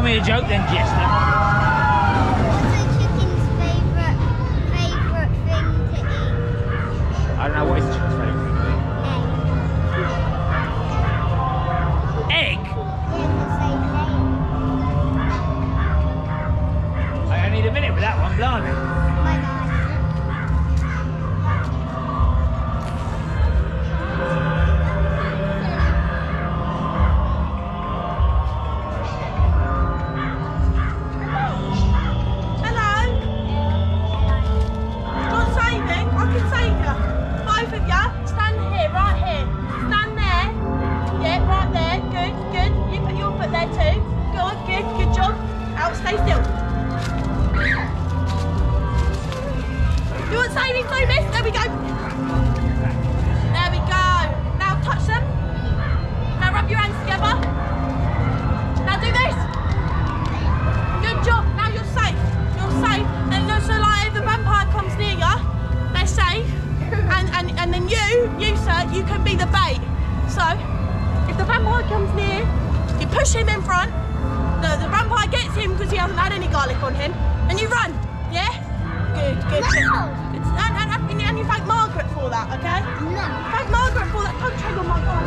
Tell me a joke then, Jester. What's a chicken's favourite favourite thing to eat? I don't know what is the chicken's favourite Egg. Egg? Yeah, 'cause they lay I need a minute with that one, blimey. Want miss? There we go. There we go. Now touch them. Now rub your hands together. Now do this. Good job. Now you're safe. You're safe. And no, so like if the vampire comes near you, they're safe. And, and and then you, you sir, you can be the bait. So if the vampire comes near, you push him in front. The, the vampire gets him because he hasn't had any garlic on him, and you run. Yeah. Good. Good. No. You thank Margaret for that. Okay. No. Thank Margaret for that. Don't my garlic.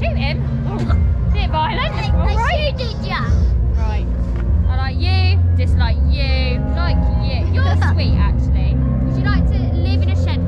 Shoot him. Bit violent. Alright. Right. I like you, dislike you, like you. You're sweet actually. Would you like to live in a shed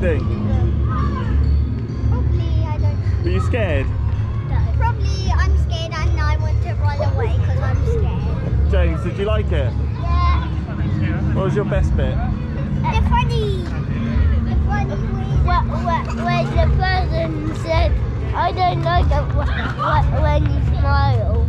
think? Probably I don't Were you scared? know. Probably I'm scared and I want to run away because I'm scared. James, did you like it? Yeah. What was your best bit? The funny. The funny when, when, when the person said, I don't like it wh- wh- when you smile.